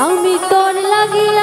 আমি তোর লাগিয়া